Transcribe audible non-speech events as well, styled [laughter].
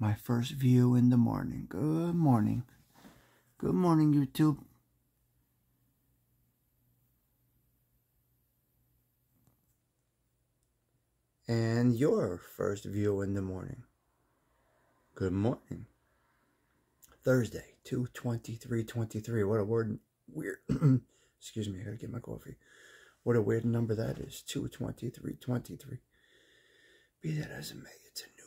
My first view in the morning. Good morning. Good morning, YouTube. And your first view in the morning. Good morning. Thursday, 22323. What a word weird [clears throat] excuse me, I gotta get my coffee. What a weird number that is. 22323. Be that as it may, it's a